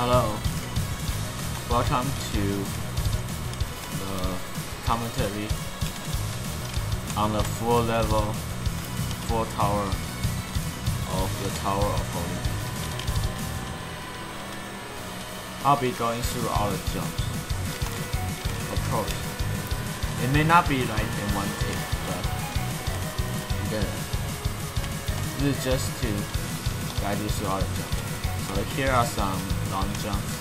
Hello. Welcome to the commentary on the full level, full tower of the Tower of Holy. I'll be going through all the jumps. Of course. It may not be like in one take, but. This is just to guide you through all the jumps. So here are some long jumps.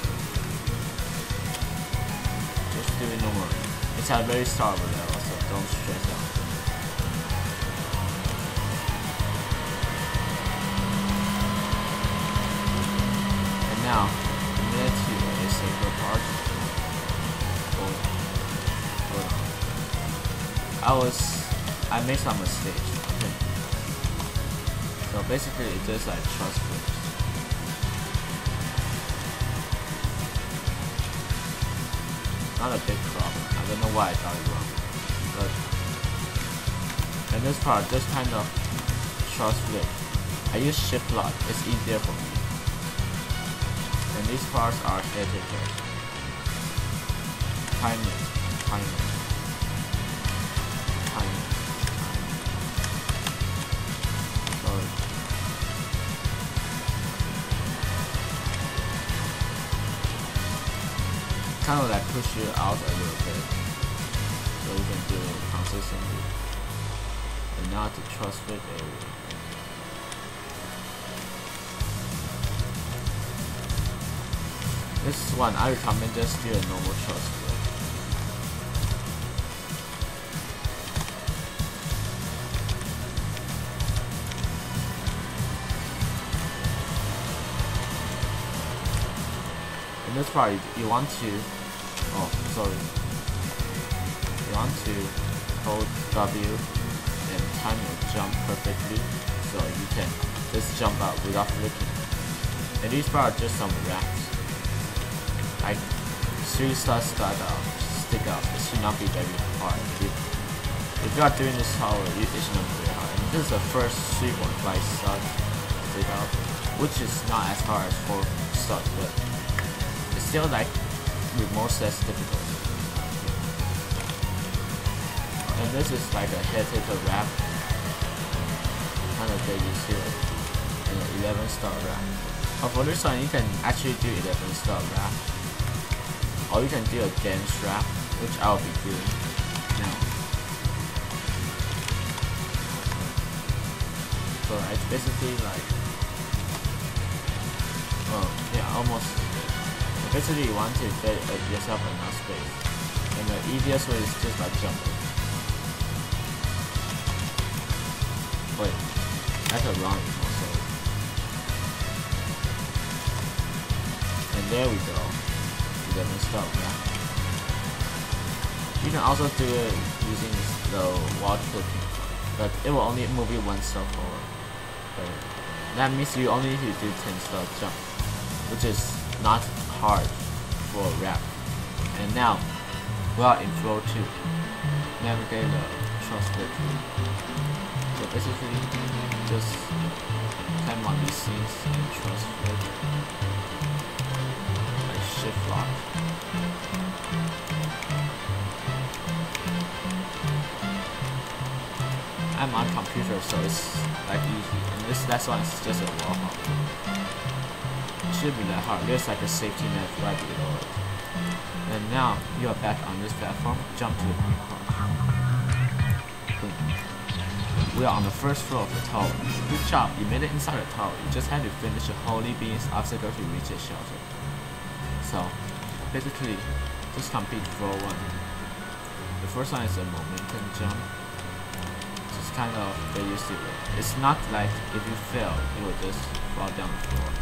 Just do it normally. It's a very start level, so don't stress out. And now, we get to a safer part. I was, I made some mistakes. Okay. So basically, it's just like truss not a big problem. I don't know why I got it wrong. But in this part, this kind of truss flip. I use shift lock, it's easier for me. And these parts are. Timing, timing, timing, kind of like push you out a little bit so you can do it consistently and not to trust fit area. This one I recommend just do a normal trust fit. This part, you, want to, sorry, you want to hold W and time your jump perfectly so you can just jump out without flicking. And these are just some wraps. Like, three stars start out, stick out, it should not be very hard. If, if you are doing this tower, it should not be very hard. And this is the first 3.5 stars stick out, which is not as hard as 4 stars, but it's still like with most less difficulty. And this is like a head hitter wrap. Kind of to it. And an 11 star wrap. But for this one you can actually do 11 star wrap. Or you can do a dance wrap, which I'll be doing now. So it's basically like oh yeah almost Basically, you want to uh, yourself enough space, and the easiest way is just by jumping. Wait, that's a wrong also. And there we go. You got messed up, yeah. You can also do it using the wall clicking, but it will only move you one step forward. But that means you only need to do 10 step jump, which is not hard for a wrap. And now, we are in floor 2. Navigate the truss flip. So basically, just climb on these things and flip. Like shift lock. I'm on computer, so it's like easy. And this last one is just a wall hop should be that hard. There's like a safety net right below it. And now you are back on this platform. Jump to the part. We are on the first floor of the tower. Good job, you made it inside the tower. You just had to finish the Holy Being's obstacle to reach the shelter. So, basically, just complete floor 1. The first one is a momentum jump. Just kind of get used to it. It's not like if you fail, it will just fall down the floor.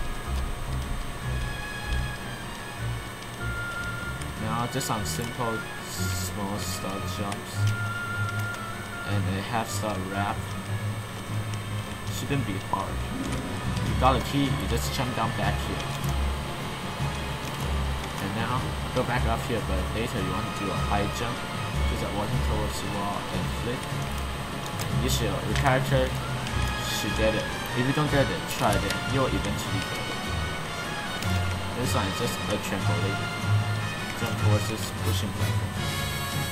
Now just some simple small star jumps and a half star wrap. Shouldn't be hard. You got a key, you just jump down back here. And now go back up here but later you want to do a high jump. Just walking towards the wall and flick. You should your character should get it. If you don't get it, try it. You'll eventually get it. This one is just a trampoline. Jump towards this pushing platform.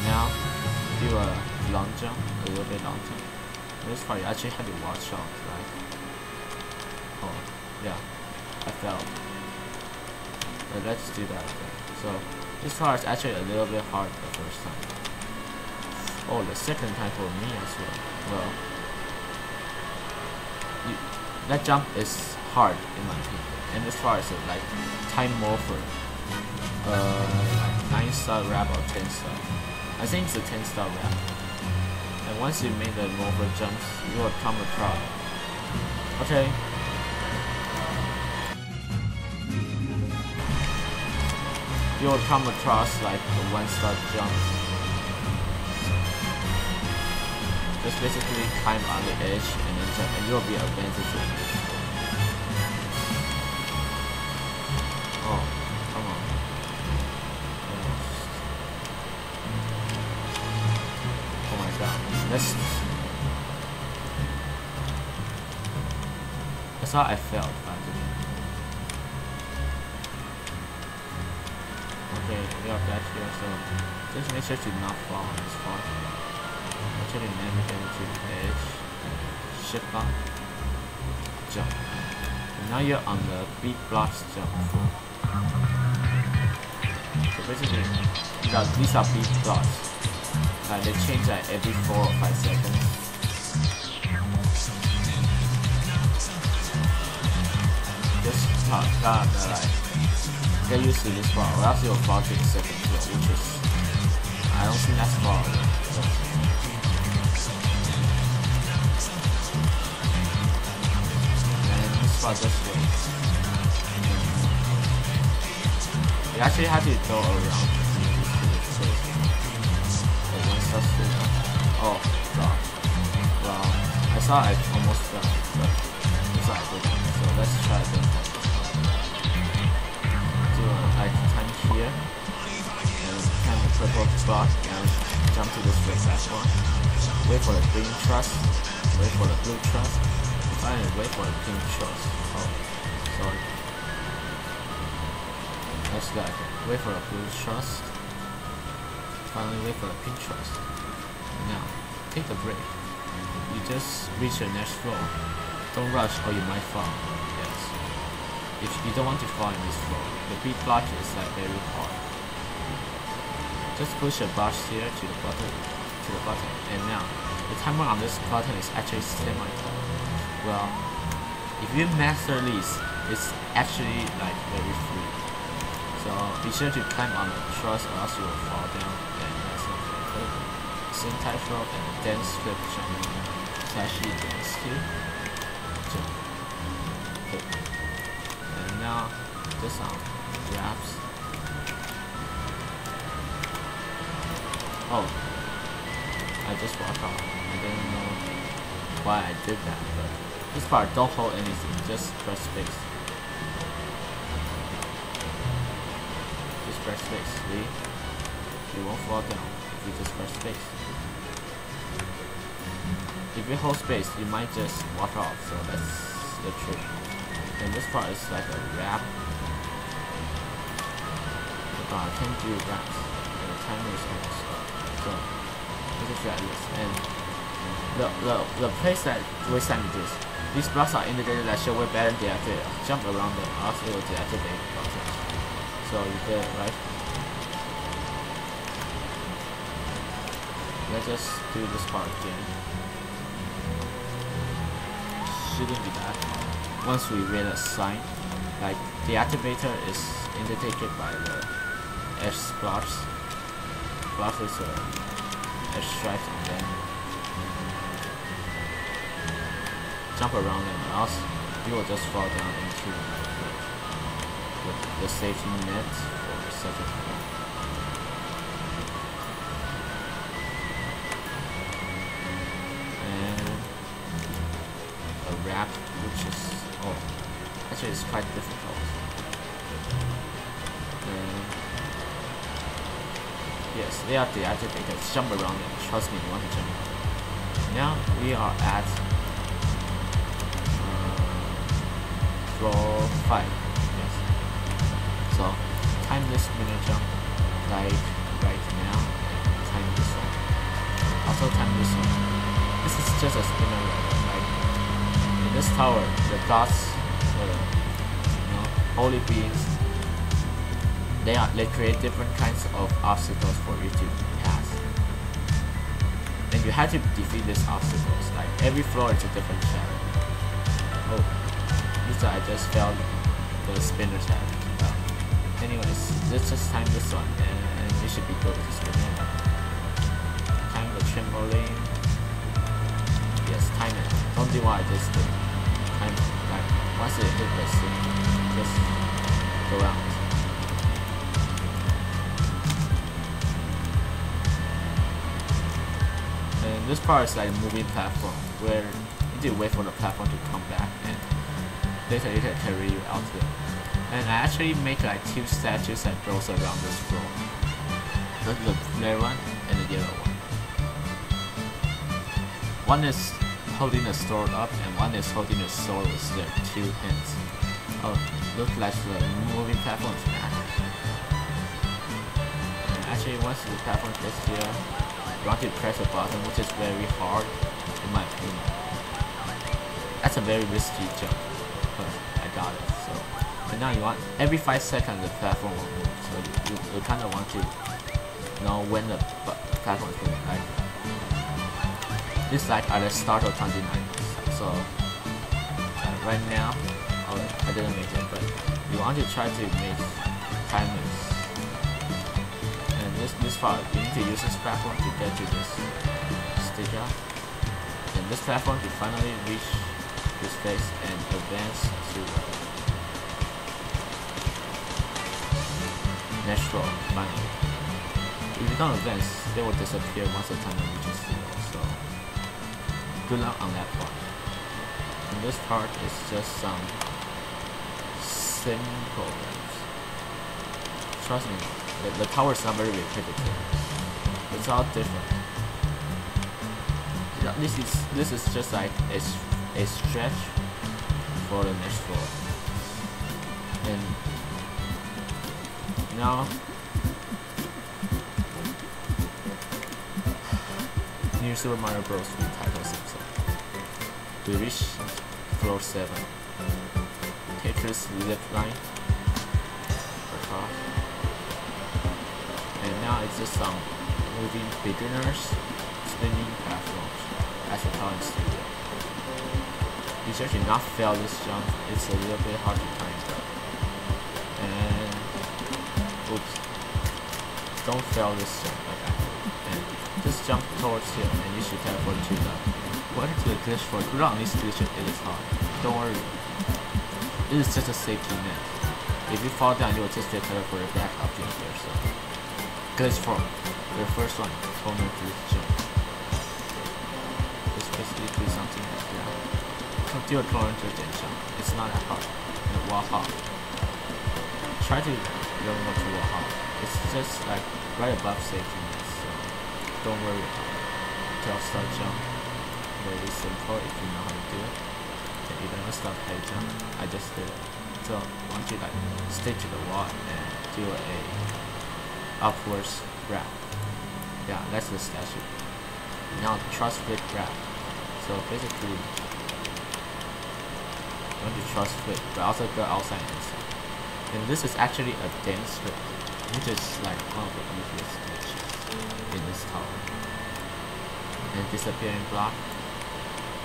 Now, do a long jump, a little bit long jump. This part you actually have to watch out, right? Oh, yeah, I fell. But let's do that again. So, this part is actually a little bit hard the first time. Oh, the second time for me as well. Well, you, that jump is hard in my opinion. And this part is a, like time morpher. Uh, like 9 star wrap or 10 star. I think it's a 10 star wrap. And once you make the morpher jumps, you will come across. Okay. You will come across like a 1 star jumps. Just basically climb on the edge and then jump and you'll be advanced oh. That's that's how I felt. Okay, we are back here, so just make sure to not fall on this part. Actually navigate to the edge, shift up, jump. And now you're on the big blocks jump So basically, these are big blocks. Uh, they change like every 4 or 5 seconds. Just uh, gotta like get used to this part or else you'll fall to the second floor, which is I don't think that's far. And this part just waits. You actually have to go around Oh, God. Well, I saw I almost fell, but it's not good. So let's try again. Do a like time here, and time the purple block, and jump to this red platform. Wait for the green truss, wait for the blue and finally wait for the pink truss. Oh, sorry. Let's go. Wait for the blue truss. Finally wait for the pink. Now, take a break. You just reach your next floor. Don't rush or you might fall. Yes. If you don't want to fall in this floor, the block is like very hard. Just push your brush here to the button, to the button, and now the timer on this button is actually semi-time. Well, if you master this, it's actually like very free. So be sure to climb on the truss or else you will fall down drop and then strip jump slash e dance here and now this sound grabs oh I just walked off I didn't know why I did that but this part don't hold anything just press space. Just press space see? You won't fall down if you just press space if you hold space, you might just walk off, so that's the trick. And this part is like a wrap. Uh, 10 do wraps, and the timer is almost up. So, this is like this. And the, the, the place that we send this, these blocks are indicated that show where better deactivate. Jump around them, will deactivate process. So you get it, right? Let's just do this part again. Shouldn't be that Once we read a sign, like the activator is indicated by the S splash. Splash is a S stripe and then jump around and else you will just fall down into the, the safety net for such a which is oh, actually it's quite difficult. Uh, yes, they are deactivated. Jump around them. Trust me, you want to jump. Now we are at uh, floor five. Yes. So time this spinner jump like right now and time this one. Also time this one. This is just a spinner this tower the gods the you know holy beings they are they create different kinds of obstacles for you to pass. And you have to defeat these obstacles. Like every floor is a different challenge. Oh, this I just failed the spinner challenge. Anyways, let's just time this one and, and you should be good spinner. Time the trampoline. Yes, time it. Don't do what I just did. Like the just go out. And this part is like a moving platform where you need wait for the platform to come back and later it can carry you out there. And I actually make like two statues that goes around this floor. The, the one and the yellow one. One is holding the sword up and one is holding the sword with their two hands. Oh, look like the moving platform is back. Actually once the platform gets here, you want to press a button which is very hard in my opinion. That's a very risky jump, but I got it. So, and now you want every five seconds the platform will move. So you, you, you kind of want to know when the platform is moving. Like this like at the start of 29. So uh, right now, oh, I didn't make it, but you want to try to make timers And this this part you need to use this platform to get to this stage. And this platform to finally reach this place and advance to next finally. If you don't advance, they will disappear once the timer reaches good luck on that part. And this part is just some simple things. Trust me, the, the tower is not very repetitive. It's all different. This is this is just like a, a stretch for the next floor. And now New Super Mario Bros. We reach floor 7. Tetris left Line. and now it's just some moving beginners spinning platforms as a talent studio. You should not fail this jump, it's a little bit hard to time. And oops. Don't fail this jump like. And just jump towards here and you should teleport to the what to the glitch for good on this glitch it is hard. Don't worry. It is just a safety net. If you fall down you will just get teleported back up to here so glitch for the first one, corner glitch jump. It's basically do something like that. So do a corner glitch jump. It's not that hard. Wall hop. Try to learn what to hop. It's just like right above safety net, so don't worry about it. Tail start jump. Very simple if you know how to do it. And even a stop head jump, I just did it. So once you like stick to the wall and do a upwards grab. Yeah, that's the statue. Now trust flip grab. So basically, you want to trust flip, but also go outside and inside. And this is actually a dance flip, which is like one of the easiest glitches in this tower. And disappearing block,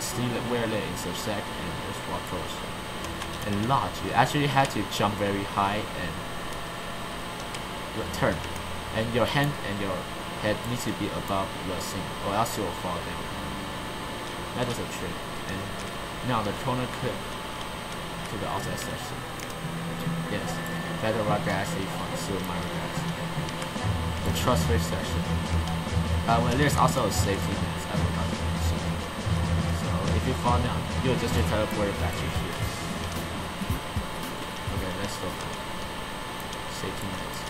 see where they intersect and just walk towards. And large, you actually had to jump very high and turn and your hand and your head needs to be above the sink or else you will fall down. That was a trick. And now the corner clip to the outside section. Yes, Battle Rock Galaxy from Super Mario Galaxy. The truss section. Uh, well, there's also a safety net you fall down, you'll just get teleported back to here. Okay, let's go back. Safety nets.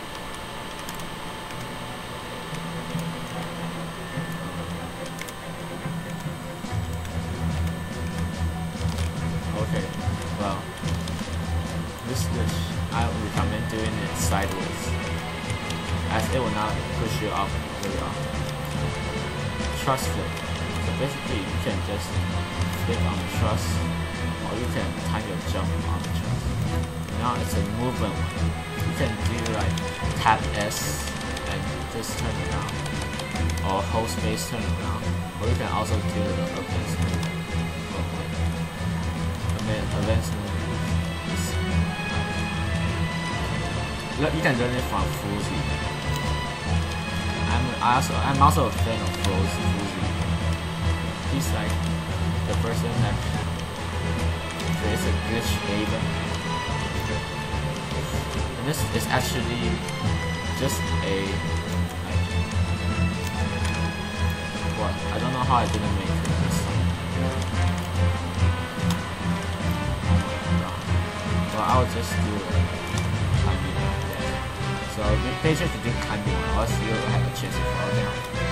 I recommend doing it sideways, as it will not push you up very often. Truss flip. Basically, you can just flip on the truss, or you can time your jump on the truss. Now it's a movement one. You can do like tap S and just turn around, or hold space turn around, or you can also do the advanced move. Advanced move Look, you can learn it from Fuzi. I'm also I'm also a fan of Fuzi. He's like the person that creates a glitch haven. And this is actually just a like what? I don't know how I didn't make this. Well I'll just do it. So be patient to do climbing or else you'll have a chance to fall down.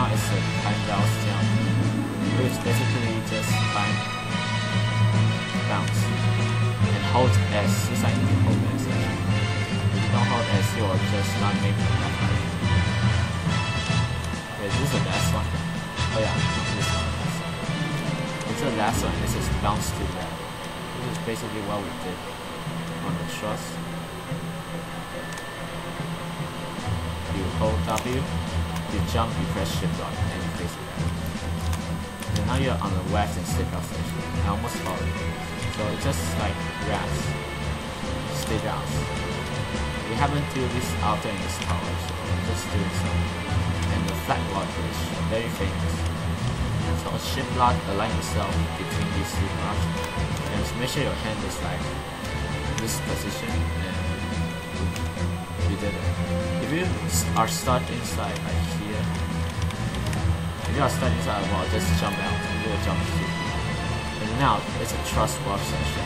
Now it's a climb bounce jump, which basically just climb, bounce, and hold S. Just like you hold S. If you don't hold S, you're just not making enough height. Wait, this is the last one. Oh yeah, this is the last one. It's the last one. This is bounce to that. This is basically what we did on the truss. You hold W, you jump, you press shift on, and you face it. And now you're on the wax and stick out. I almost it. So it's just like rats. Stay out. We haven't do this out in this tower, so we're just doing some. And the flat block is very famous. So shift lock align yourself between these two blocks. And make sure your hand is like this position and you did it. If you are stuck inside, like here, if you are stuck inside wall, just jump out. Do a jump shoot. And now it's a truss warp session.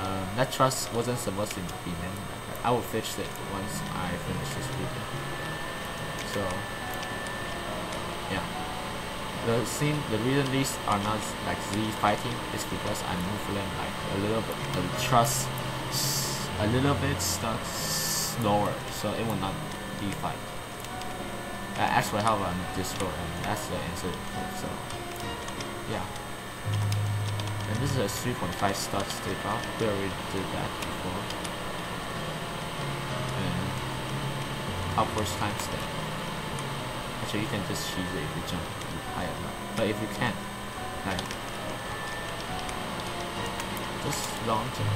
Um, that truss wasn't supposed to be named like. I will fix it once I finish this video. So, yeah. The scene, the reason these are not like Z fighting is because I move them like a little bit, the truss a little bit stuck slower, so it will not be fight. I actually have a destroy, and that's the answer. So, yeah. And this is a 3.5 start step up. We already did that before. And upwards time step. Actually, you can just cheese it if you jump But if you can't, like, just long jump.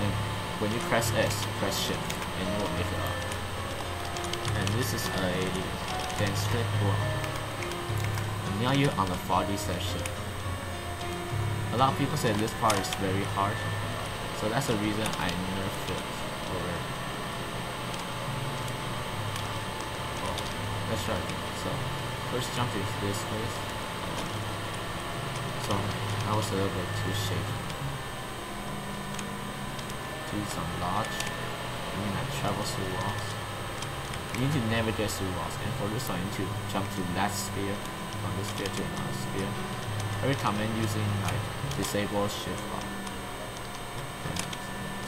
And when you press S, press shift, and you will make it up. And this is a straight block. And now you're on the 40 section. A lot of people say this part is very hard, so that's the reason I nerfed it already. Oh, let's try it. So, first jump is this place. So, I was a little bit too shaky do some large. I mean like travel through walls. You need to navigate through walls and for this you need to jump to that sphere, from this sphere to another sphere. I recommend using like disable shift lock.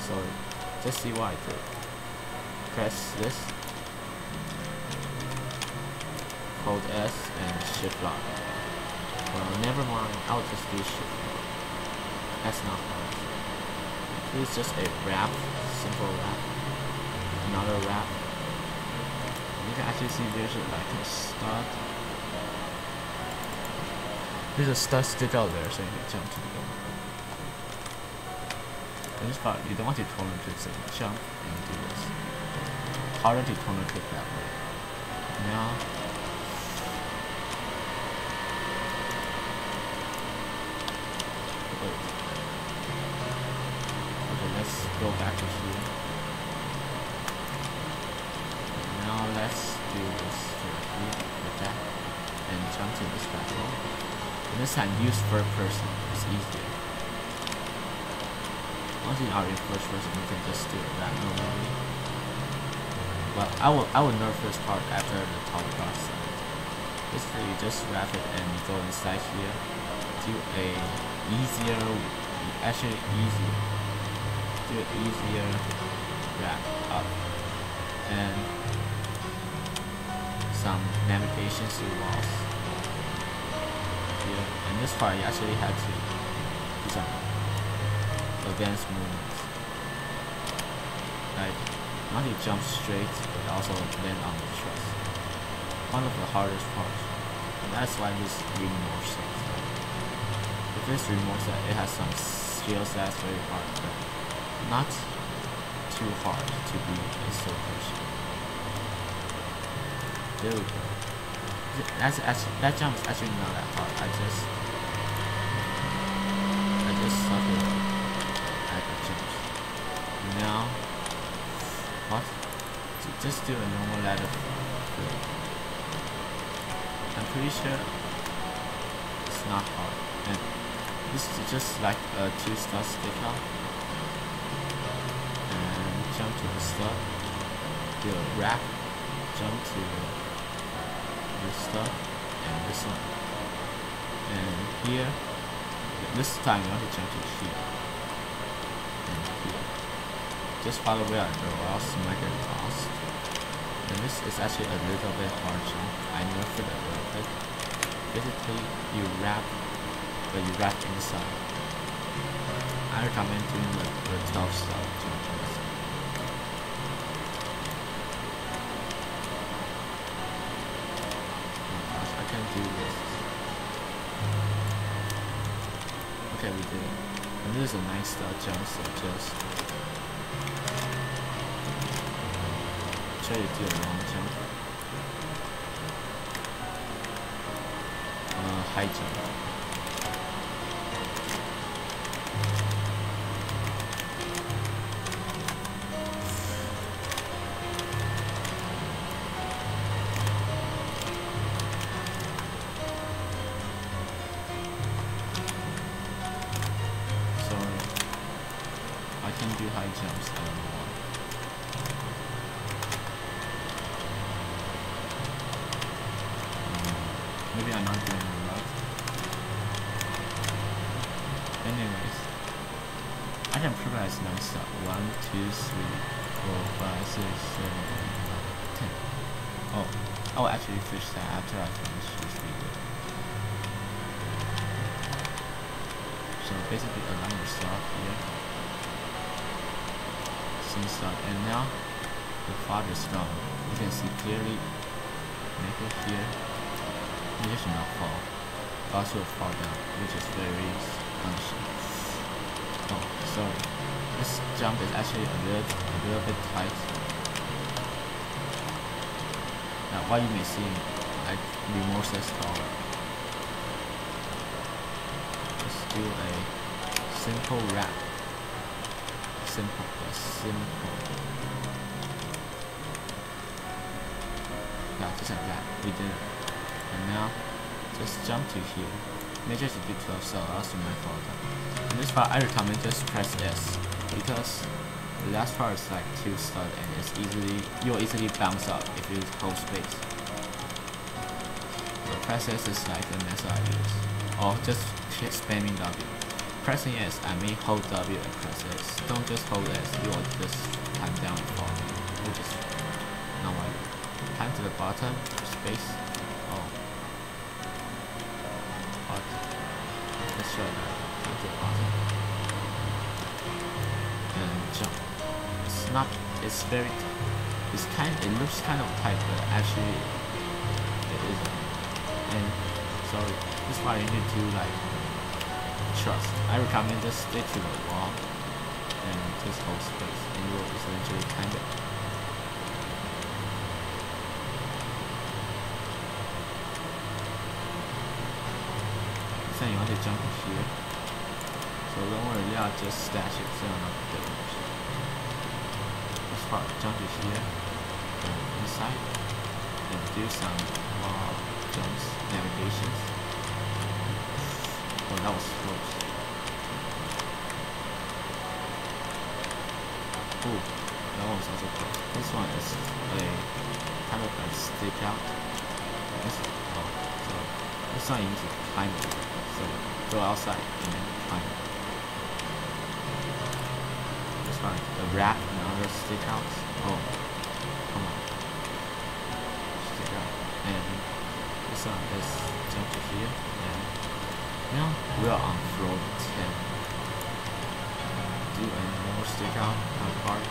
So just see what I did. Press this. Hold S and shift lock. Well never mind, I'll just do shift lock. That's not hard. Is just a wrap, simple wrap, another wrap. You can actually see there's a, like a stud. There's a stud stick out there so you can jump to the door. In this part, you don't want to corner click so jump and do this. Harder to corner click that way. Now, go back to here. Now let's do this directly with that and jump to this platform. And this time use first person, it's easier. Once you are in first person you can just do that normally. But I will I will nerf this part after the top cross. Basically you just wrap it and go inside here do a easier, actually easier, an easier uh, wrap up and some navigation to walls here. And this part you actually had to do some advanced movements. Like not to jump straight but also land on the truss. One of the hardest parts. And that's why this remote set. If this remote set uh, it has some skills that's very hard not too hard to be a slow person. There we go. That's actually, that jump is actually not that hard. I just I just suffered at the jumps. Now what? Just do a normal ladder I'm pretty sure it's not hard. And this is just like a two star stick out. And jump to the star. Do a wrap. Jump to this stuff and this one. And here, this time you want to jump to here. And here. Just follow where I go, or else you might get lost. And this is actually a little bit hard jump. I nerfed it a little bit. Basically, you wrap, but you wrap inside. I recommend doing the, the 12 style is a nice uh, jump, just try to do a long jump. Uh, high jump. Also fall Or else You can see clearly make it here. It should not fall Also, fall down, which is very punishing. Oh, so this jump is actually a little, a little bit tight. Now, what you may see, like remorseless taller. Let's do a simple wrap. Simple, yes, simple. Yeah, just like that. We did it. And now just jump to here. Make sure to do 12 so you might fall down. In this part I recommend just press S because the last part is like too stud and it's easily you'll easily bounce up if you hold space. Press S is like the method I use. Or just spamming W. Pressing S I mean hold W and press S. Don't just hold S, you'll just time down and fall. Which is not. Time to the bottom, space, Oh, let's try that. Okay, awesome. and jump. It's not. It's very. It's kind. It looks kind of tight, but actually it isn't. And so this is why you need to like trust. I recommend just stick to the wall and just hold space, and you will essentially kind of saying you want to jump here. So don't worry, yeah, just stash it so not damage. This part, jump to here, go inside, and do some navigations. Oh, that was close. Oh, that one was also close. This one is a kind of a stick out. This, oh, so this one you need to climb it. So go outside and then climb. This one, the wrap and other stick outs. Oh, come on. Stick out. And this one is jump to here and now we are on floor 10. Do a more stick out part.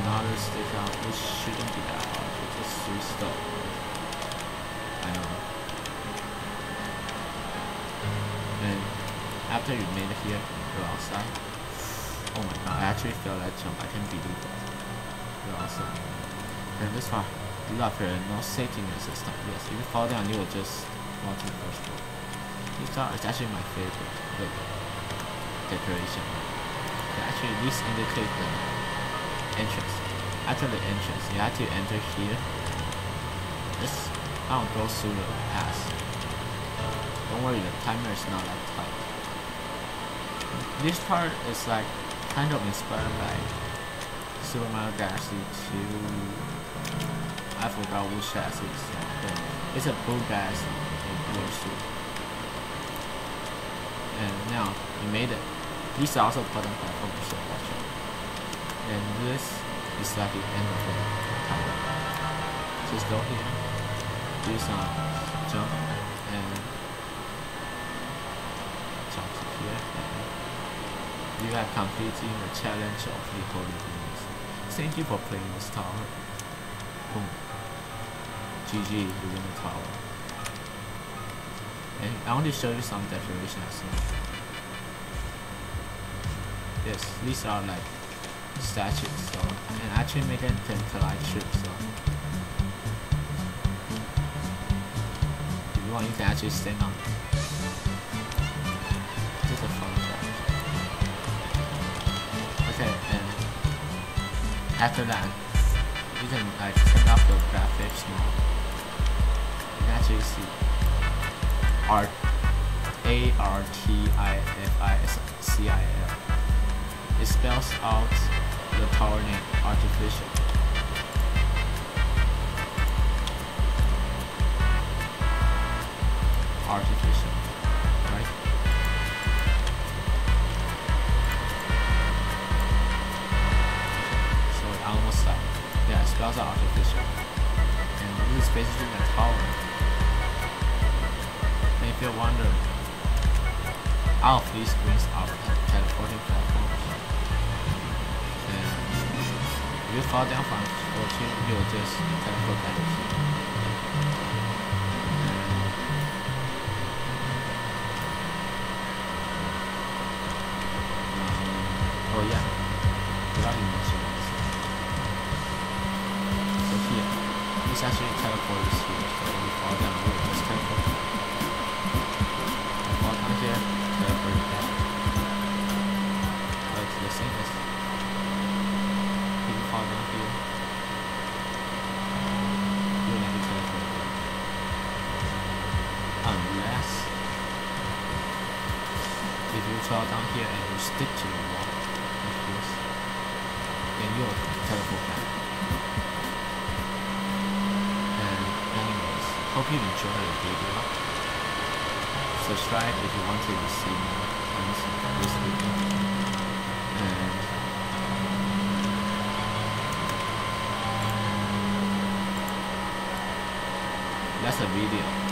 Another stick out, which shouldn't be that hard, just three stuff. I know. And after you made it here, go outside. Oh my god, I actually failed that jump. I can't believe that. Go outside. And this one, love here, no safety net system. Yes, if you fall down, you will just This car is actually my favorite. Decoration. Actually, this indicates the entrance. After the entrance, you have to enter here. This I'll go through the pass. Don't worry, the timer is not that tight. This part is like kind of inspired by Super Mario Galaxy 2. I forgot which chassis. Uh, it's a blue Galaxy And now you made it. These are also button platforms, so watch out. And this is like the end of the tower. Just go here, do some jump, and jump to here. And you have completing the challenge of the Holy Beings. Thank you for playing this tower. Boom. GG, you win the tower. And I want to show you some decoration as well. Yes, these are like statues, so and actually make it into like troops, so if you want you can actually stand on Just a fun fact. Okay, and after that you can like turn up the graphics more. You can actually see art A R T I F I S C I L. It spells out the tower name artificial. Artificial, right? So almost stopped. Yeah, it spells out artificial. And this is basically a tower. You wonder, all these screens are teleporting platforms. And if you fall down from 14, you'll just teleport back to here. Oh yeah, you mentioned. So here, this actually teleports here. So when you fall down, you'll just teleport back. And fall down here, teleport back. But it's the same as if you fall down here, you'll never teleport back. Unless if you fall down here and you stick to the wall like this, then you'll teleport back. And anyways, hope you enjoyed the video. Subscribe if you want to receive more things this video. And that's a video.